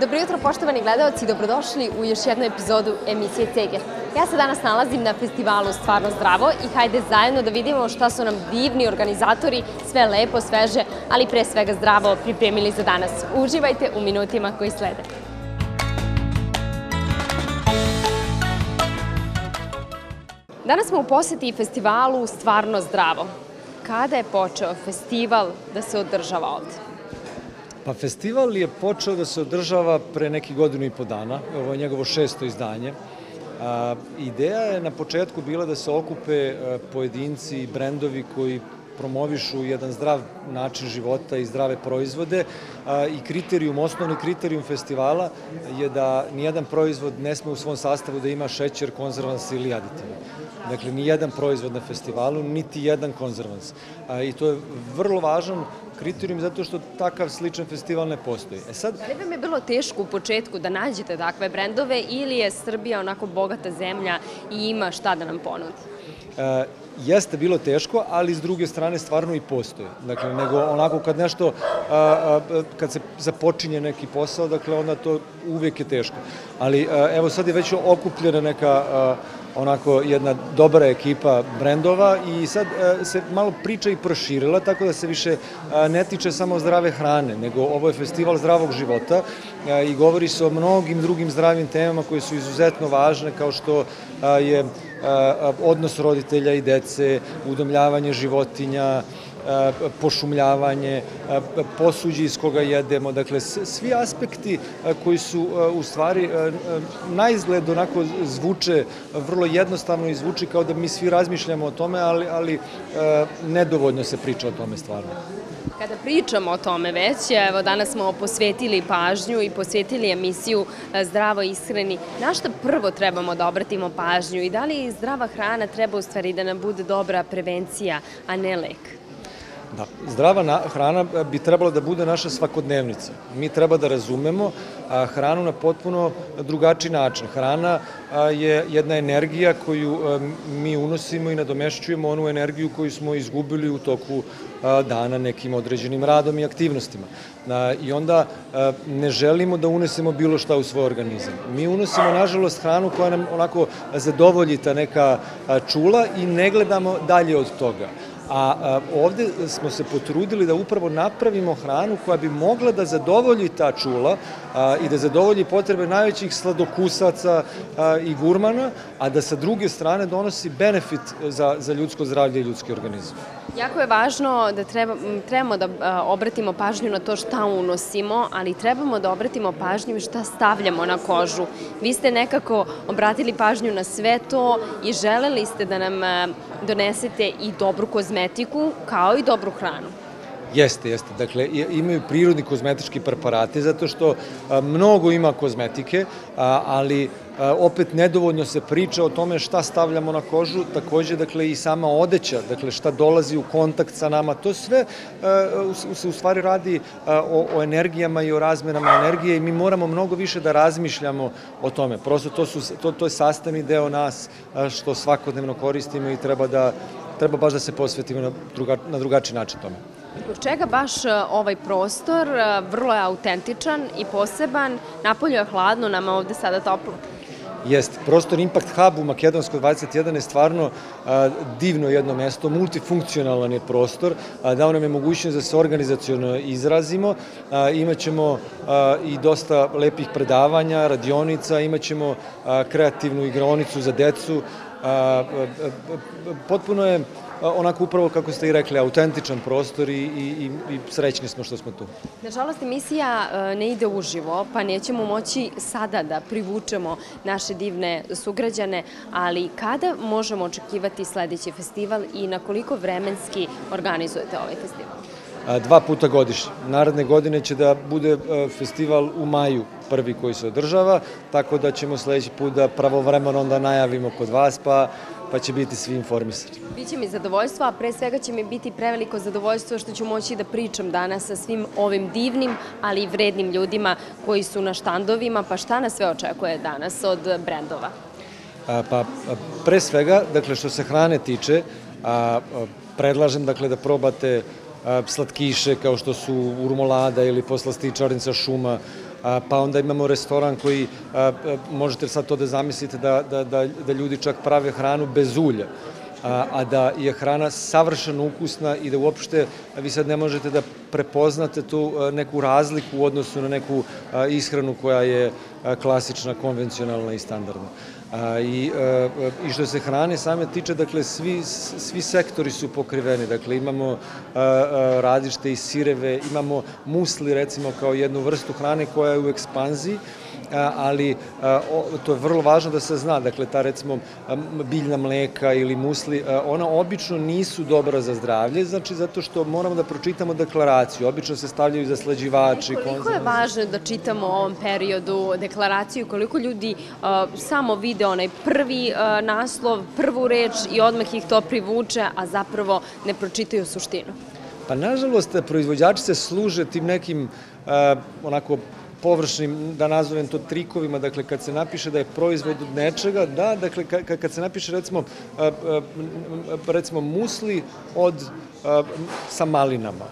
Dobro jutro, poštovani gledalci, dobrodošli u još jednu epizodu emisije Ceger. Ja se danas nalazim na festivalu Stvarno zdravo i hajde zajedno da vidimo šta su nam divni organizatori, sve lepo, sveže, ali pre svega zdravo pripremili za danas. Uživajte u minutima koji slede. Danas smo u poseti festivalu Stvarno zdravo. Kada je počeo festival da se održava ovde? Pa festival je počeo da se održava pre neki godinu i po dana, ovo je njegovo šesto izdanje. A, ideja je na početku bila da se okupe a, pojedinci i brendovi koji promovišu jedan zdrav način života i zdrave proizvode i kriterijum, osnovni kriterijum festivala je da nijedan proizvod ne sme u svom sastavu da ima šećer, konzervans ili aditive. Dakle, ni jedan proizvod na festivalu, niti jedan konzervans. I to je vrlo važan kriterijum zato što takav sličan festival ne postoji. E sad... Da li vam je bilo teško u početku da nađete takve brendove ili je Srbija onako bogata zemlja i ima šta da nam ponudi? E, jeste bilo teško, ali s druge strane stvarno i postoje. Dakle, nego onako kad nešto, a, a, kad se započinje neki posao, dakle, onda to uvijek je teško. Ali a, evo sad je već okupljena neka a, onako jedna dobra ekipa brendova i sad e, se malo priča i proširila, tako da se više e, ne tiče samo zdrave hrane, nego ovo je festival zdravog života e, i govori se o mnogim drugim zdravim temama koje su izuzetno važne, kao što je odnos roditelja i dece, udomljavanje životinja, pošumljavanje, posuđe iz koga jedemo, dakle svi aspekti koji su u stvari na izgled onako zvuče vrlo jednostavno i zvuči kao da mi svi razmišljamo o tome, ali, ali nedovoljno se priča o tome stvarno. Kada pričamo o tome već, evo danas smo posvetili pažnju i posvetili emisiju Zdravo ishreni. Na šta prvo trebamo da obratimo pažnju i da li zdrava hrana treba u stvari da nam bude dobra prevencija, a ne lek? Da, zdrava na, hrana bi trebala da bude naša svakodnevnica. Mi treba da razumemo a, hranu na potpuno drugačiji način. Hrana a, je jedna energija koju a, mi unosimo i nadomešćujemo onu energiju koju smo izgubili u toku a, dana nekim određenim radom i aktivnostima. A, I onda a, ne želimo da unesemo bilo šta u svoj organizam. Mi unosimo, nažalost, hranu koja nam onako zadovolji ta neka čula i ne gledamo dalje od toga a ovde smo se potrudili da upravo napravimo hranu koja bi mogla da zadovolji ta čula i da zadovolji potrebe najvećih sladokusaca i gurmana, a da sa druge strane donosi benefit za, za ljudsko zdravlje i ljudski organizam. Jako je važno da treba, trebamo da obratimo pažnju na to šta unosimo, ali trebamo da obratimo pažnju i šta stavljamo na kožu. Vi ste nekako obratili pažnju na sve to i želeli ste da nam donesete i dobru kozmetiku kao i dobru hranu. Jeste, jeste. Dakle, imaju prirodni kozmetički preparati zato što mnogo ima kozmetike, ali opet nedovoljno se priča o tome šta stavljamo na kožu, takođe dakle i sama odeća, dakle šta dolazi u kontakt sa nama, to sve se u stvari radi o, o energijama i o razmenama energije i mi moramo mnogo više da razmišljamo o tome. Prosto to, su, to, to je sastavni deo nas što svakodnevno koristimo i treba da treba baš da se posvetimo na, druga, na drugačiji način tome. Zbog čega baš e, ovaj prostor e, vrlo je autentičan i poseban, napolju je hladno, nama ovde sada toplo. Jeste, prostor Impact Hub u Makedonskoj 21 je stvarno a, divno jedno mesto, multifunkcionalan je prostor, a, dao nam je mogućnost da se organizacijono izrazimo, a, imaćemo a, i dosta lepih predavanja, radionica, imaćemo a, kreativnu igronicu za decu, a, a, a, potpuno je onako upravo kako ste i rekli, autentičan prostor i, i, i srećni smo što smo tu. Nažalost, emisija e, ne ide uživo, pa nećemo moći sada da privučemo naše divne sugrađane, ali kada možemo očekivati sledeći festival i na koliko vremenski organizujete ovaj festival? dva puta godišnje. Naredne godine će da bude festival u maju prvi koji se održava, tako da ćemo sledeći put da pravovremeno onda najavimo kod vas, pa pa će biti svi informisani. Biće mi zadovoljstvo, a pre svega će mi biti preveliko zadovoljstvo što ću moći da pričam danas sa svim ovim divnim, ali i vrednim ljudima koji su na štandovima, pa šta nas sve očekuje danas od brendova? A, pa, pre svega, dakle, što se hrane tiče, a, predlažem dakle, da probate slatkiše kao što su urmolada ili poslastičarnica šuma, pa onda imamo restoran koji, možete sad to da zamislite, da, da, da, da ljudi čak prave hranu bez ulja a, da je hrana savršeno ukusna i da uopšte vi sad ne možete da prepoznate tu neku razliku u odnosu na neku ishranu koja je klasična, konvencionalna i standardna. A, i, a, I što se hrane same tiče, dakle, svi, svi sektori su pokriveni. Dakle, imamo a, a, radište i sireve, imamo musli, recimo, kao jednu vrstu hrane koja je u ekspanziji, ali to je vrlo važno da se zna, dakle, ta recimo biljna mleka ili musli, ona obično nisu dobra za zdravlje, znači zato što moramo da pročitamo deklaraciju, obično se stavljaju zaslađivači. Koliko je važno da čitamo u ovom periodu deklaraciju, koliko ljudi samo vide onaj prvi naslov, prvu reč i odmah ih to privuče, a zapravo ne pročitaju suštinu? Pa nažalost, proizvođači se služe tim nekim onako površnim, da nazovem to trikovima, dakle kad se napiše da je proizvod od nečega, da, dakle kad se napiše recimo, recimo musli od sa malinama.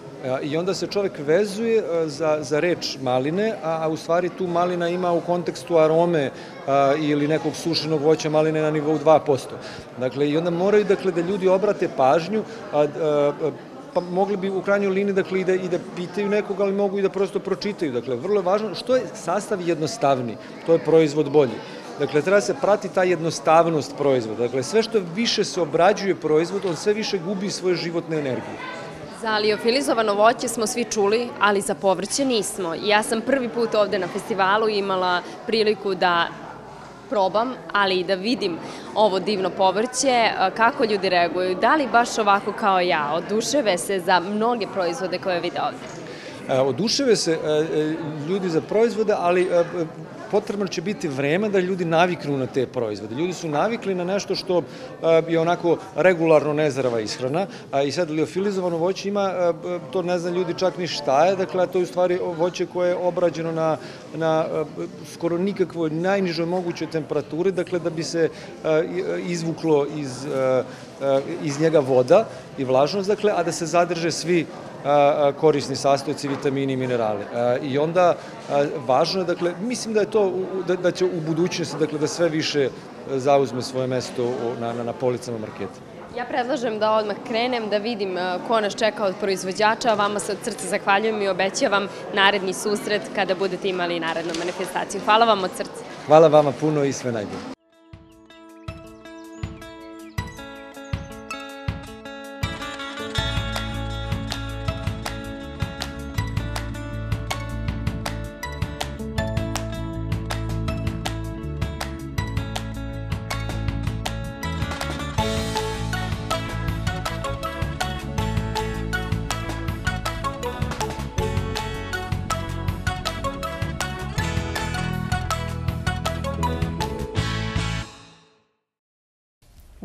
I onda se čovek vezuje za, za reč maline, a, a u stvari tu malina ima u kontekstu arome a, ili nekog sušenog voća maline na nivou 2%. Dakle, i onda moraju dakle, da ljudi obrate pažnju a, a, pa mogli bi u krajnjoj liniji dakle, i, da, i da pitaju nekog, ali mogu i da prosto pročitaju. Dakle, vrlo je važno, što je sastav jednostavni, to je proizvod bolji. Dakle, treba se prati ta jednostavnost proizvoda. Dakle, sve što više se obrađuje proizvod, on sve više gubi svoje životne energije. Za liofilizovano voće smo svi čuli, ali za povrće nismo. Ja sam prvi put ovde na festivalu imala priliku da probam, ali i da vidim ovo divno povrće, kako ljudi reaguju, da li baš ovako kao ja, oduševe se za mnoge proizvode koje vide ovde? Oduševe se ljudi za proizvode, ali potrebno će biti vreme da ljudi naviknu na te proizvode. Ljudi su navikli na nešto što je onako regularno nezdrava ishrana i sad liofilizovano voće ima, to ne zna ljudi čak ni šta je, dakle to je u stvari voće koje je obrađeno na, na skoro nikakvoj najnižoj mogućoj temperaturi, dakle da bi se izvuklo iz, iz njega voda i vlažnost, dakle, a da se zadrže svi korisni sastojci, vitamini i minerali. I onda važno je, dakle, mislim da je to, da, da će u budućnosti, dakle, da sve više zauzme svoje mesto na, na, na policama marketa. Ja predlažem da odmah krenem, da vidim ko nas čeka od proizvođača, a vama se od srca zahvaljujem i obećavam naredni susret kada budete imali narednu manifestaciju. Hvala vam od srca. Hvala vama puno i sve najbolje.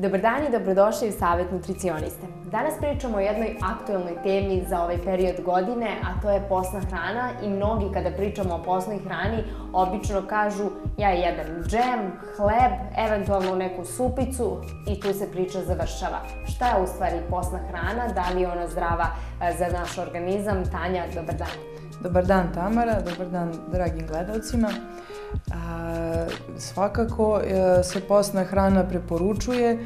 Dobar dan i dobrodošli u Savet nutricioniste. Danas pričamo o jednoj aktuelnoj temi za ovaj period godine, a to je posna hrana i mnogi kada pričamo o posnoj hrani obično kažu ja jedem džem, hleb, eventualno neku supicu i tu se priča završava. Šta je u stvari posna hrana, da li je ona zdrava e, za naš organizam? Tanja, dobar dan. Dobar dan Tamara, dobar dan dragim gledalcima. A, svakako e, se postna hrana preporučuje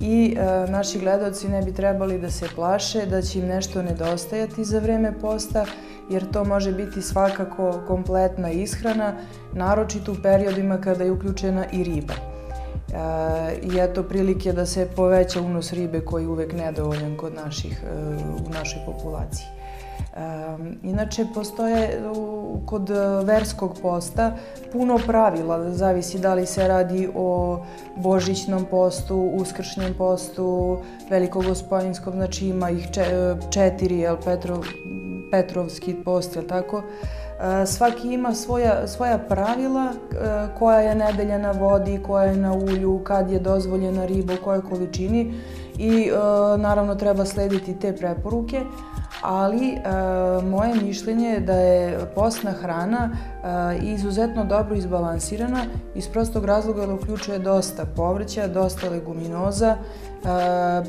i e, naši gledalci ne bi trebali da se plaše da će im nešto nedostajati za vreme posta, jer to može biti svakako kompletna ishrana, naročito u periodima kada je uključena i riba. E, I eto prilike da se poveća unos ribe koji je uvek nedovoljan kod naših, u našoj populaciji. Inače, postoje kod verskog posta puno pravila, zavisi da li se radi o božićnom postu, uskršnjem postu, velikogospojinskom, znači ima ih četiri, jel, Petrov, Petrovski post, jel tako? Svaki ima svoja, svoja pravila, koja je nedelja na vodi, koja je na ulju, kad je dozvoljena riba, u kojoj količini i naravno treba slediti te preporuke ali e, moje mišljenje je da je postna hrana e, izuzetno dobro izbalansirana iz prostog razloga da uključuje dosta povrća, dosta leguminoza, e,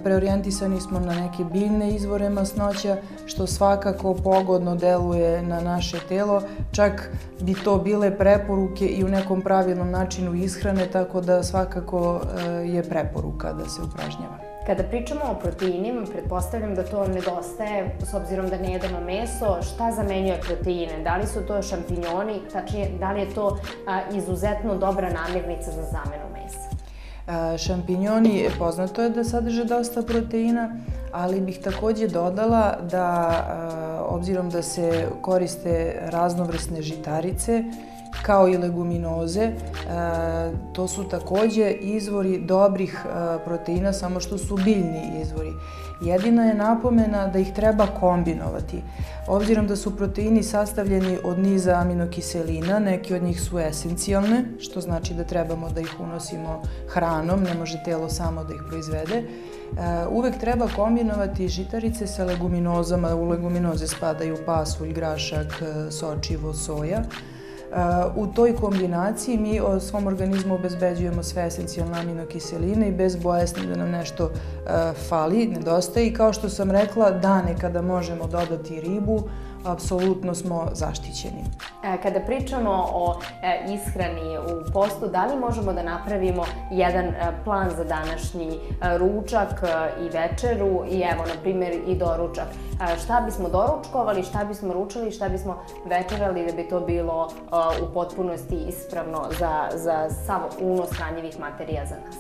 preorijentisani smo na neke biljne izvore masnoća, što svakako pogodno deluje na naše telo, čak bi to bile preporuke i u nekom pravilnom načinu ishrane, tako da svakako e, je preporuka da se upražnjava. Kada pričamo o proteinima, pretpostavljam da to nedostaje, s obzirom da ne jedemo meso, šta zamenjuje proteine? Da li su to šampinjoni, tačnije, da li je to a, izuzetno dobra namirnica za zamenu mesa? A, šampinjoni, poznato je da sadrže dosta proteina, ali bih takođe dodala da, a, obzirom da se koriste raznovrsne žitarice, kao i leguminoze. E, to su takođe izvori dobrih e, proteina, samo što su biljni izvori. Jedina je napomena da ih treba kombinovati. Obzirom da su proteini sastavljeni od niza aminokiselina, neki od njih su esencijalne, što znači da trebamo da ih unosimo hranom, ne može telo samo da ih proizvede. E, uvek treba kombinovati žitarice sa leguminozama, u leguminoze spadaju pasulj, grašak, sočivo, soja. U toj kombinaciji mi o svom organizmu obezbeđujemo sve esencijalne aminokiseline i bez bojasni da nam nešto fali, nedostaje. I kao što sam rekla, dane kada možemo dodati ribu, apsolutno smo zaštićeni. E, kada pričamo o e, ishrani u postu, da li možemo da napravimo jedan e, plan za današnji ručak i večeru i evo, na primjer, i doručak? Šta bismo doručkovali, šta bismo ručali, šta bismo večerali da bi to bilo u potpunosti ispravno za, za sav unos hranjivih materija za nas?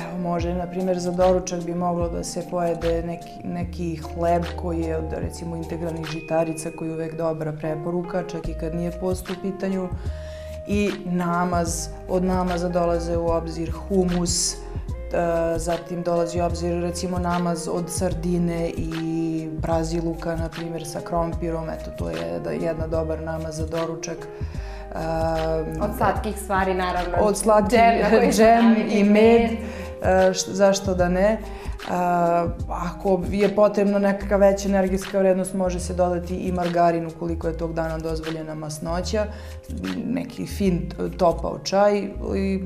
Evo, može, na primjer, za doručak bi moglo da se pojede neki, neki hleb koji je od, recimo, integralnih žitarica, koji je uvek dobra preporuka, čak i kad nije post u pitanju. I namaz, od namaza dolaze u obzir humus, e, zatim dolazi u obzir recimo namaz od sardine i braziluka, na primjer, sa krompirom, eto, to je jedna dobar namaz za doručak. Um, od slatkih stvari, naravno. Od slatkih, džem, džem i med, uh, zašto da ne. Uh, ako je potrebno nekakva veća energijska vrednost, može se dodati i margarin ukoliko je tog dana dozvoljena masnoća, neki fin topao čaj i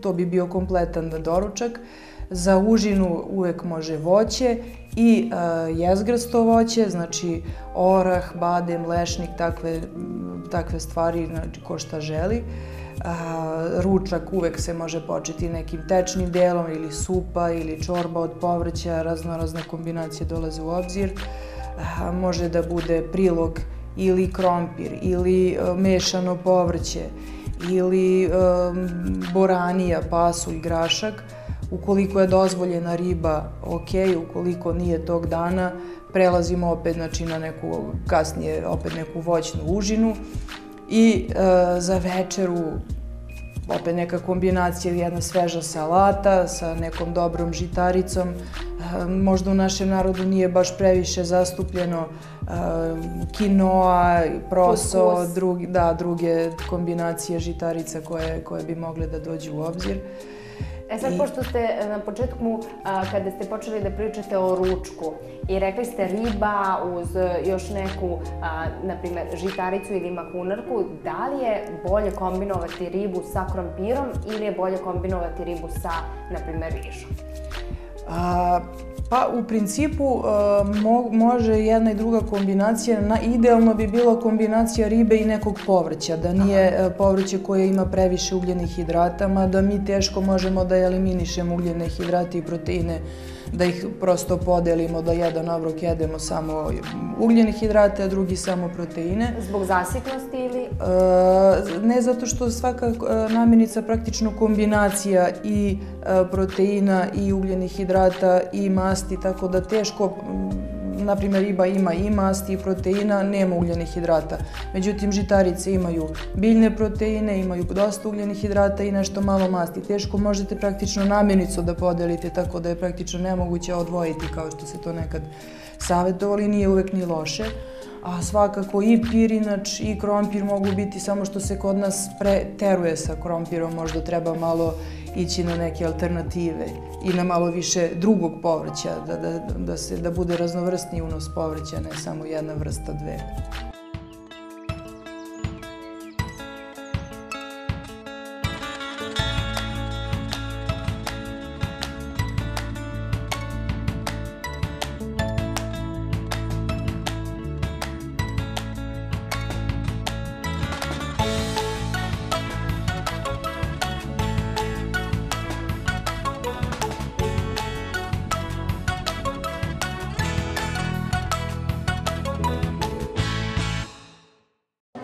to bi bio kompletan doručak. Za užinu uvek može voće i uh, jezgrasto voće, znači orah, badem, lešnik, takve takve stvari, znači ko šta želi. A, ručak uvek se može početi nekim tečnim delom ili supa ili čorba od povrća, raznorazne kombinacije dolaze u obzir. Može da bude prilog ili krompir ili e, mešano povrće ili e, boranija, pasulj, grašak. Ukoliko je dozvoljena riba, ok, ukoliko nije tog dana, prelazimo opet znači, na neku, kasnije opet neku voćnu užinu i e, za večeru opet neka kombinacija jedna sveža salata sa nekom dobrom žitaricom. E, možda u našem narodu nije baš previše zastupljeno e, kinoa, proso, drugi, da, druge kombinacije žitarica koje, koje bi mogle da dođu u obzir. E sad, I... pošto ste e, na početku, a, kada ste počeli da pričate o ručku i rekli ste riba uz e, još neku, a, na primer, žitaricu ili makunarku, da li je bolje kombinovati ribu sa krompirom ili je bolje kombinovati ribu sa, na primer, rižom? A, Pa u principu mo može jedna i druga kombinacija. Na, idealno bi bila kombinacija ribe i nekog povrća, da nije uh, povrće koje ima previše ugljenih hidrata, da mi teško možemo da eliminišemo ugljene hidrate i proteine da ih prosto podelimo, da jedan obrok jedemo samo ugljene hidrate, a drugi samo proteine. Zbog zasitnosti ili? E, ne zato što svaka e, namirnica praktično kombinacija i e, proteina i ugljenih hidrata i masti, tako da teško na primjer riba ima i masti i proteina, nema ugljenih hidrata. Međutim, žitarice imaju biljne proteine, imaju dosta ugljenih hidrata i nešto malo masti. Teško možete praktično namirnicu da podelite, tako da je praktično nemoguće odvojiti kao što se to nekad savjetovali, nije uvek ni loše. A svakako i pirinač i krompir mogu biti samo što se kod nas preteruje sa krompirom, možda treba malo ići na neke alternative i na malo više drugog povrća, da, da, da, se, da bude raznovrsniji unos povrća, ne samo jedna vrsta dve.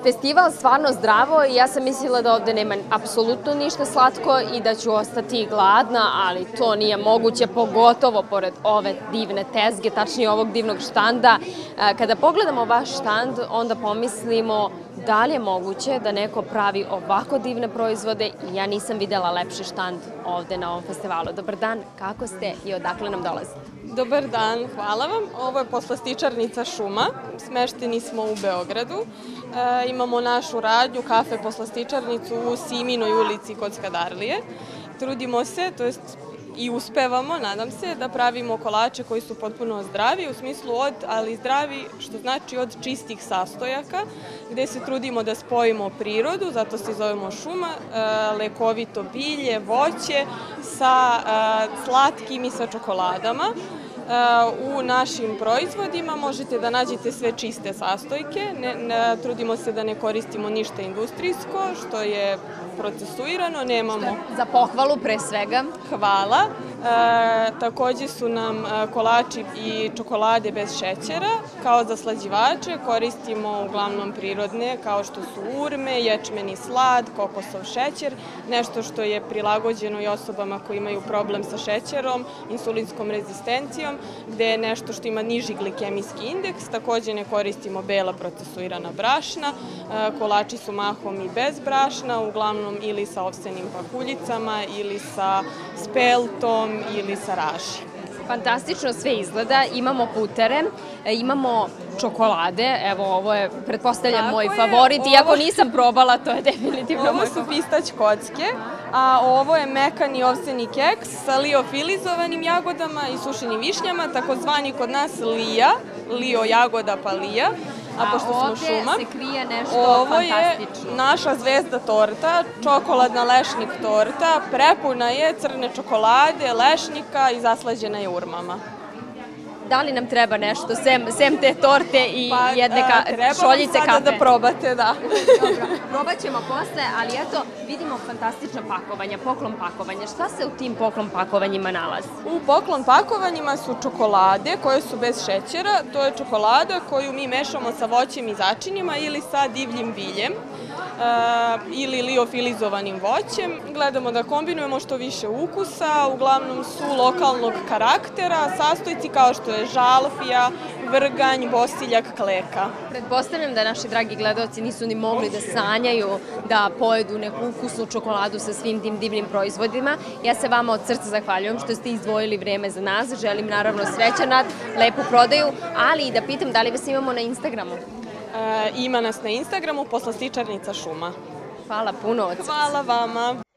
Festival stvarno zdravo i ja sam mislila da ovde nema apsolutno ništa slatko i da ću ostati gladna, ali to nije moguće, pogotovo pored ove divne tezge, tačnije ovog divnog štanda. E, kada pogledamo vaš štand, onda pomislimo da li je moguće da neko pravi ovako divne proizvode i ja nisam videla lepši štand ovde na ovom festivalu. Dobar dan, kako ste i odakle nam dolazite? Dobar dan, hvala vam. Ovo je poslastičarnica Šuma. Smešteni smo u Beogradu. E, imamo našu radnju, kafe poslastičarnicu u Siminoj ulici kod Skadarlije. Trudimo se, to jest i uspevamo, nadam se, da pravimo kolače koji su potpuno zdravi, u smislu od, ali zdravi, što znači od čistih sastojaka, gde se trudimo da spojimo prirodu, zato se zovemo šuma, e, lekovito bilje, voće sa e, slatkim i sa čokoladama u našim proizvodima možete da nađete sve čiste sastojke. Ne, ne, trudimo se da ne koristimo ništa industrijsko, što je procesuirano, nemamo... Za pohvalu pre svega. Hvala. E, takođe su nam e, kolači i čokolade bez šećera. Kao zaslađivače koristimo uglavnom prirodne, kao što su urme, ječmeni slad, kokosov šećer, nešto što je prilagođeno i osobama koji imaju problem sa šećerom, insulinskom rezistencijom, gde je nešto što ima niži glikemijski indeks. Takođe ne koristimo bela procesuirana brašna. E, kolači su mahom i bez brašna, uglavnom ili sa ovsenim pakuljicama ili sa speltom ili sa raši. Fantastično sve izgleda, imamo putere, e, imamo čokolade, evo ovo je, pretpostavljam, Tako moj je, favorit, ovo... iako nisam probala, to je definitivno ovo moj su pistać kocke, a ovo je mekani ovseni keks sa liofilizovanim jagodama i sušenim višnjama, takozvani kod nas lija, lio jagoda pa lija a pošto smo šuma... se krije nešto ovo je naša zvezda torta, čokoladna lešnik torta, prepuna je crne čokolade, lešnika i zaslađena je urmama da li nam treba nešto, sem, sem te torte i pa, jedne ka, treba šoljice kafe? Treba vam sada da probate, da. Dobro, probat ćemo posle, ali eto, vidimo fantastična pakovanja, poklon pakovanja. Šta se u tim poklon pakovanjima nalazi? U poklon pakovanjima su čokolade koje su bez šećera. To je čokolada koju mi mešamo sa voćem i začinima ili sa divljim biljem ili liofilizovanim voćem. Gledamo da kombinujemo što više ukusa, uglavnom su lokalnog karaktera, sastojci kao što je žalfija, vrganj, bosiljak, kleka. Pretpostavljam da naši dragi gledalci nisu ni mogli da sanjaju da pojedu neku ukusnu čokoladu sa svim tim divnim proizvodima. Ja se vama od srca zahvaljujem što ste izdvojili vreme za nas. Želim naravno srećan nad lepu prodaju, ali i da pitam da li vas imamo na Instagramu. E, ima nas na Instagramu, poslastičarnica šuma. Hvala puno od Hvala vama.